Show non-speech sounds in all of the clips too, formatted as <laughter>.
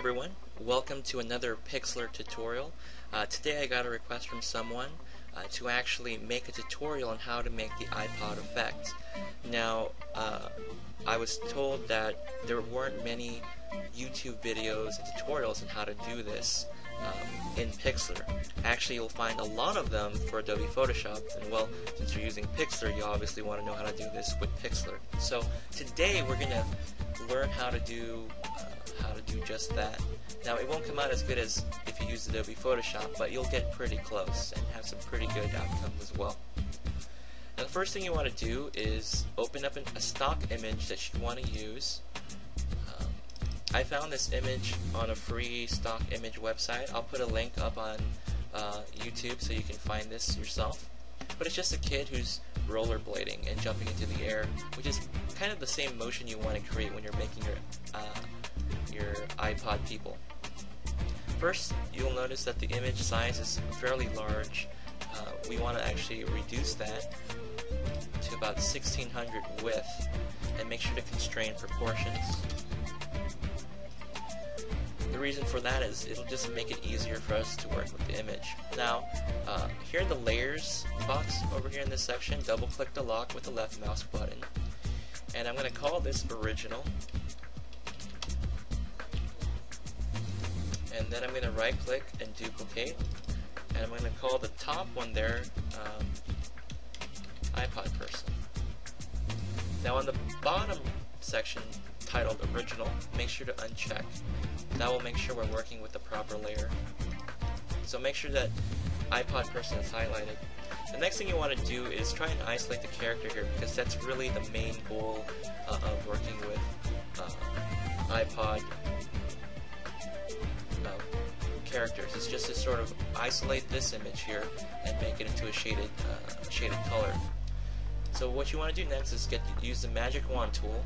everyone, welcome to another Pixlr tutorial. Uh, today I got a request from someone uh, to actually make a tutorial on how to make the iPod effect. Now, uh, I was told that there weren't many YouTube videos and tutorials on how to do this um, in Pixlr. Actually, you'll find a lot of them for Adobe Photoshop, and well, since you're using Pixlr, you obviously want to know how to do this with Pixlr. So today we're going to learn how to do how to do just that. Now, it won't come out as good as if you use Adobe Photoshop, but you'll get pretty close and have some pretty good outcomes as well. Now, the first thing you want to do is open up an, a stock image that you want to use. Um, I found this image on a free stock image website. I'll put a link up on uh, YouTube so you can find this yourself. But it's just a kid who's rollerblading and jumping into the air, which is kind of the same motion you want to create when you're making your uh, your iPod people. First, you'll notice that the image size is fairly large. Uh, we want to actually reduce that to about 1600 width and make sure to constrain proportions. The reason for that is it'll just make it easier for us to work with the image. Now, uh, here in the layers box over here in this section, double click the lock with the left mouse button. And I'm going to call this original and then I'm going to right click and duplicate and I'm going to call the top one there um, iPod person. Now on the bottom section titled original, make sure to uncheck. That will make sure we're working with the proper layer. So make sure that iPod person is highlighted. The next thing you want to do is try and isolate the character here because that's really the main goal uh, of working with uh, iPod characters. It's just to sort of isolate this image here and make it into a shaded, uh, shaded color. So what you want to do next is get use the magic wand tool.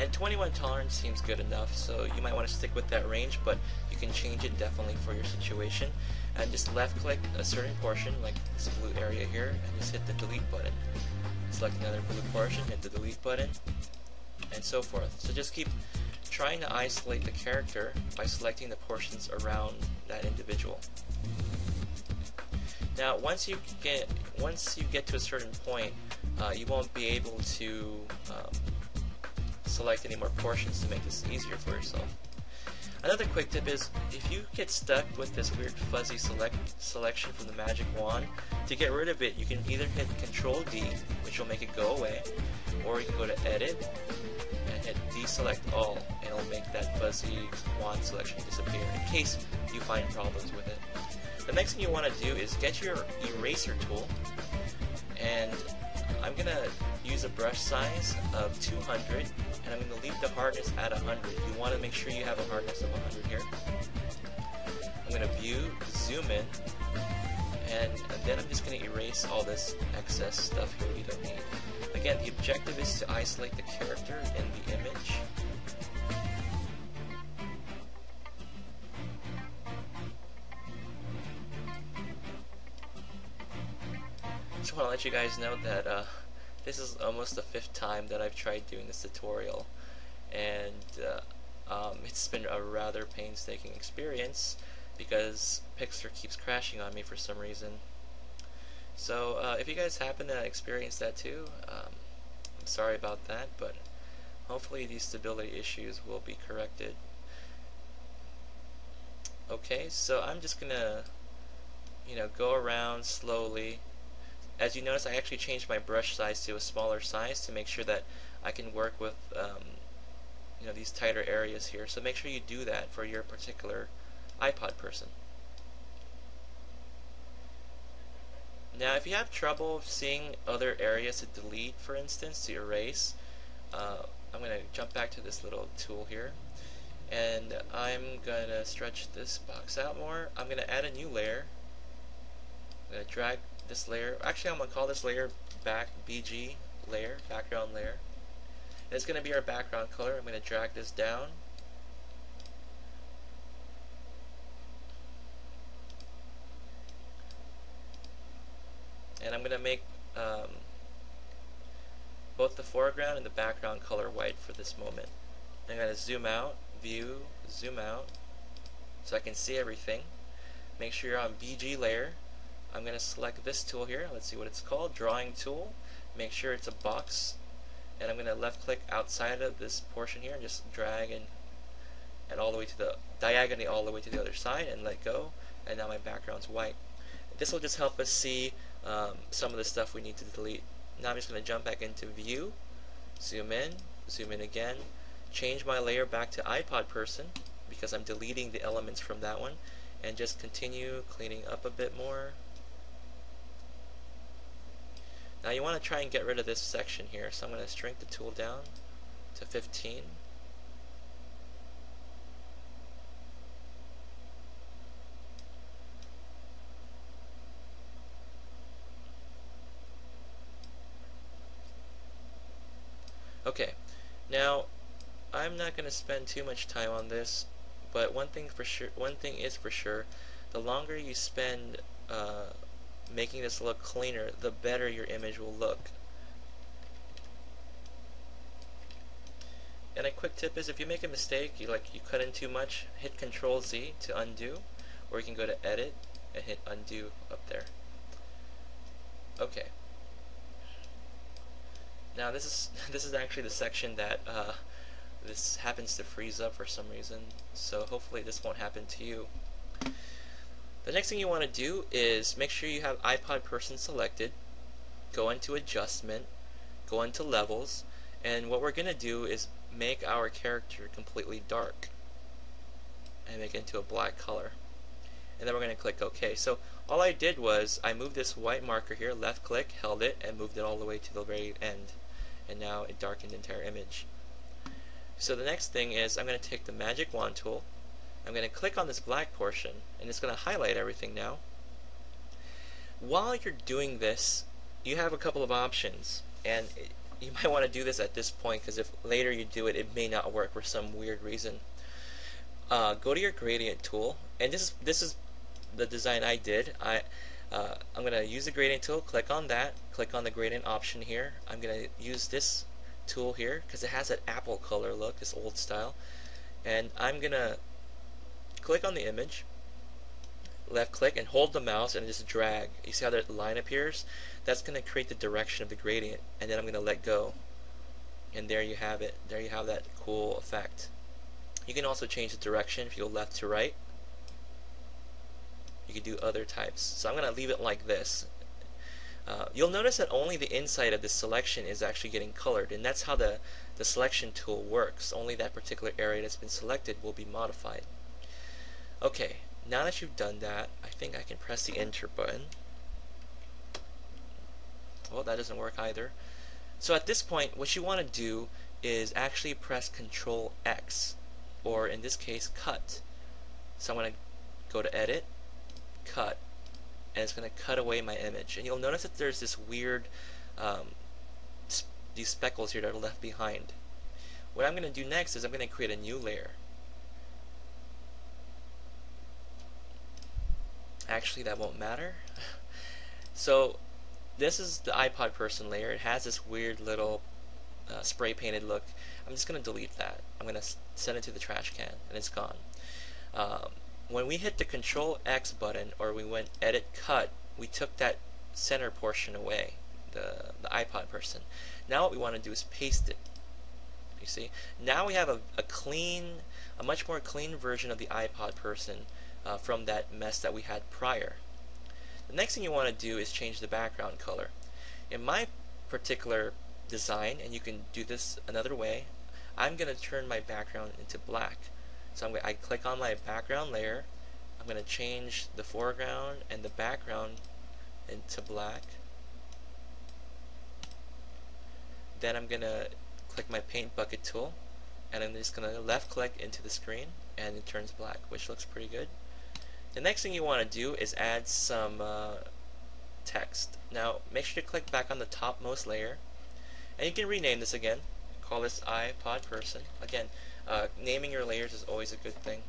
And 21 tolerance seems good enough, so you might want to stick with that range, but you can change it definitely for your situation. And just left click a certain portion, like this blue area here, and just hit the delete button. Select another blue portion, hit the delete button, and so forth. So just keep trying to isolate the character by selecting the portions around that individual. Now, once you get once you get to a certain point, uh, you won't be able to um, select any more portions to make this easier for yourself. Another quick tip is if you get stuck with this weird fuzzy select selection from the magic wand, to get rid of it, you can either hit Control D, which will make it go away, or you can go to Edit, and hit deselect all and it'll make that fuzzy wand selection disappear in case you find problems with it. The next thing you want to do is get your eraser tool and I'm going to use a brush size of 200 and I'm going to leave the hardness at 100. You want to make sure you have a hardness of 100 here. I'm going to view, zoom in, and, then I'm just going to erase all this excess stuff here we don't need. Again, the objective is to isolate the character in the image. Just want to let you guys know that uh, this is almost the fifth time that I've tried doing this tutorial and uh, um, it's been a rather painstaking experience because Pixlr keeps crashing on me for some reason. So uh, if you guys happen to experience that too, um, I'm sorry about that, but hopefully these stability issues will be corrected. Okay, so I'm just gonna, you know, go around slowly. As you notice, I actually changed my brush size to a smaller size to make sure that I can work with, um, you know, these tighter areas here. So make sure you do that for your particular iPod person. Now, if you have trouble seeing other areas to delete, for instance, to erase, uh, I'm going to jump back to this little tool here. And I'm going to stretch this box out more. I'm going to add a new layer. I'm going to drag this layer. Actually, I'm going to call this layer back BG layer, background layer. And it's going to be our background color. I'm going to drag this down and I'm going to make um, both the foreground and the background color white for this moment. I'm going to zoom out, view, zoom out, so I can see everything. Make sure you're on BG layer. I'm going to select this tool here. Let's see what it's called. Drawing tool. Make sure it's a box. And I'm going to left click outside of this portion here and just drag and and all the way to the diagonally all the way to the other side and let go and now my background's white. This will just help us see um, some of the stuff we need to delete. Now I'm just going to jump back into view, zoom in, zoom in again, change my layer back to iPod person because I'm deleting the elements from that one and just continue cleaning up a bit more. Now you want to try and get rid of this section here so I'm going to shrink the tool down to 15 Okay, now I'm not going to spend too much time on this, but one thing for sure, one thing is for sure, the longer you spend uh, making this look cleaner, the better your image will look. And a quick tip is if you make a mistake, you like you cut in too much, hit Control Z to undo, or you can go to Edit and hit Undo up there. Okay. Now this is <laughs> this is actually the section that uh, this happens to freeze up for some reason, so hopefully this won't happen to you. The next thing you want to do is make sure you have iPod person selected, go into adjustment, go into levels, and what we're going to do is make our character completely dark and make it into a black color. And then we're going to click OK. So all I did was I moved this white marker here, left click, held it, and moved it all the way to the very end. And now it darkened the entire image. So the next thing is I'm going to take the magic wand tool. I'm going to click on this black portion and it's going to highlight everything now. While you're doing this, you have a couple of options and it, <laughs> you might want to do this at this point because if later you do it, it may not work for some weird reason. Uh, go to your gradient tool and this is this is the design I did. I uh, I'm going to use the gradient tool, click on that, click on the gradient option here. I'm going to use this tool here because it has that apple color look, this old style. And I'm going to click on the image, left click and hold the mouse and just drag. You see how that line appears? That's going to create the direction of the gradient and then I'm going to let go. And there you have it. There you have that cool effect. You can also change the direction if you go left to right. You can do other types. So I'm going to leave it like this. Uh, you'll notice that only the inside of the selection is actually getting colored, and that's how the, the selection tool works. Only that particular area that's been selected will be modified. Okay, now that you've done that, I think I can press the enter button. Well, that doesn't work either. So at this point, what you want to do is actually press Control X, or in this case, cut. So I'm going to go to Edit, Cut, and it's going to cut away my image. And you'll notice that there's this weird, um, sp these speckles here that are left behind. What I'm going to do next is I'm going to create a new layer. Actually, that won't matter. so, this is the iPod person layer. It has this weird little uh, spray painted look. I'm just going to delete that. I'm going to send it to the trash can, and it's gone. Um, when we hit the Control X button or we went Edit Cut, we took that center portion away, the, the iPod person. Now what we want to do is paste it. You see? Now we have a, a clean, a much more clean version of the iPod person uh, from that mess that we had prior. The next thing you want to do is change the background color. In my particular design, and you can do this another way, I'm going to turn my background into black. So I'm I click on my background layer. I'm going to change the foreground and the background into black. Then I'm going to click my paint bucket tool and I'm just going to left click into the screen and it turns black, which looks pretty good. The next thing you want to do is add some uh, text. Now make sure to click back on the topmost layer and you can rename this again. Call this iPod person. Again, uh, naming your layers is always a good thing.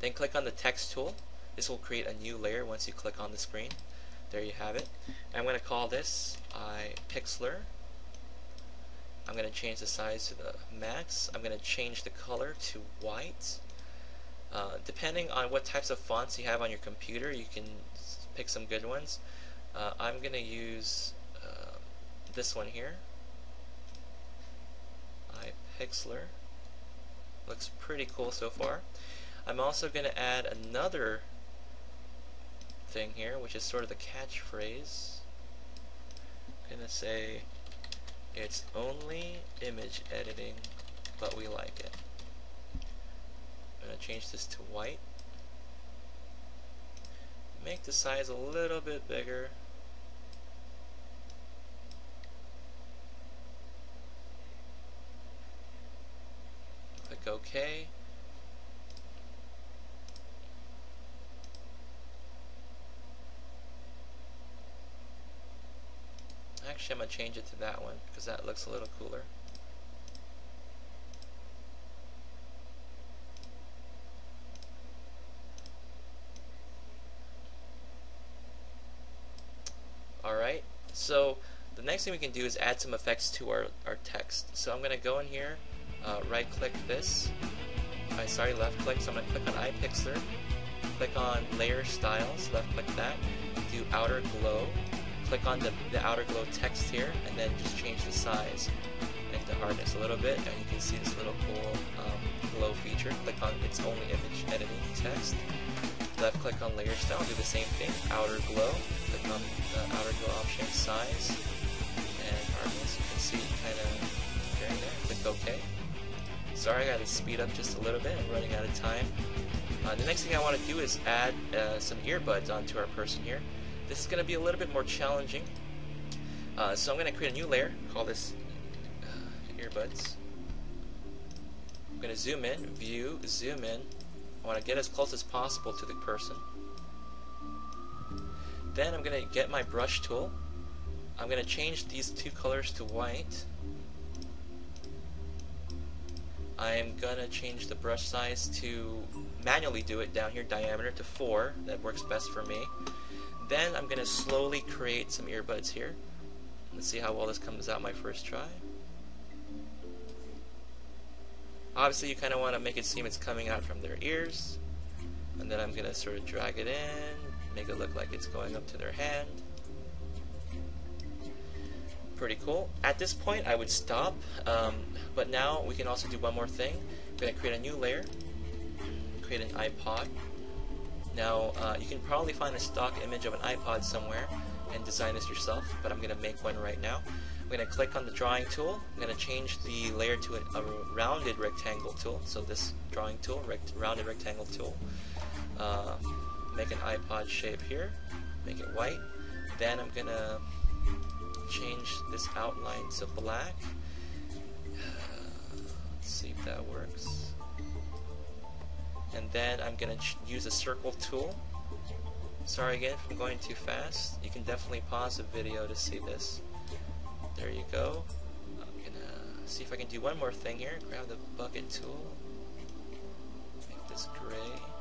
Then click on the text tool. This will create a new layer once you click on the screen. There you have it. I'm going to call this iPixlr. I'm going to change the size to the max. I'm going to change the color to white. Uh, depending on what types of fonts you have on your computer, you can pick some good ones. Uh, I'm going to use uh, this one here, iPixlr. Looks pretty cool so far. I'm also going to add another thing here, which is sort of the catchphrase. I'm going to say it's only image editing, but we like it. I'm going to change this to white. Make the size a little bit bigger. Click OK. Actually, I'm going to change it to that one because that looks a little cooler. So the next thing we can do is add some effects to our, our text. So I'm going to go in here, uh, right click this, I sorry, left click, so I'm going to click on iPixlr, click on Layer Styles, left click that, do Outer Glow, click on the, the outer glow text here and then just change the size and the hardness a little bit and you can see this little cool um, glow feature. Click on its only image editing text. Left click on layer style, do the same thing, outer glow, on the outer glow option, size and hardness. You can see kind of appearing there. Click OK. Sorry, I got to speed up just a little bit. I'm running out of time. Uh, the next thing I want to do is add uh, some earbuds onto our person here. This is going to be a little bit more challenging. Uh, so I'm going to create a new layer, call this uh, earbuds. I'm going to zoom in, view, zoom in. I want to get as close as possible to the person. Then I'm going to get my brush tool. I'm going to change these two colors to white. I am going to change the brush size to manually do it down here, diameter to 4. That works best for me. Then I'm going to slowly create some earbuds here. Let's see how well this comes out my first try. Obviously you kind of want to make it seem it's coming out from their ears. And then I'm going to sort of drag it in, make it look like it's going up to their hand. Pretty cool. At this point I would stop, um, but now we can also do one more thing. I'm going to create a new layer, create an iPod. Now, uh, you can probably find a stock image of an iPod somewhere and design this yourself, but I'm going to make one right now. I'm going to click on the drawing tool. I'm going to change the layer to a, rounded rectangle tool. So this drawing tool, rect rounded rectangle tool. Uh, make an iPod shape here. Make it white. Then I'm to change this outline to black. Let's see if that works and then I'm to use a circle tool. Sorry again if I'm going too fast. You can definitely pause the video to see this. There you go. I'm to see if I can do one more thing here. Grab the bucket tool. Make this gray.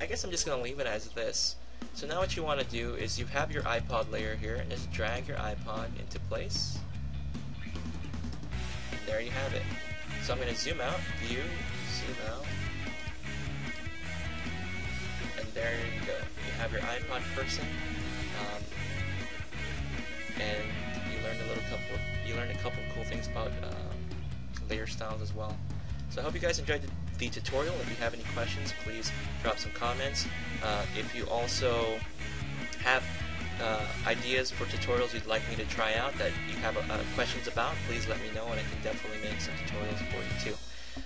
I guess I'm just going to leave it as this. So now what you want to do is you have your iPod layer here and just drag your iPod into place. And there you have it. So I'm going to zoom out, view, zoom out. And there you go. You have your iPod person. Um, and you learned a little couple you learned a couple cool things about uh, layer styles as well. So I hope you guys enjoyed the the tutorial. If you have any questions, please drop some comments. Uh, if you also have uh, ideas for tutorials you'd like me to try out that you have uh, questions about, please let me know and I can definitely make some tutorials for you too.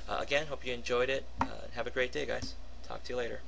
Uh, again, hope you enjoyed it. Uh, have a great day, guys. Talk to you later.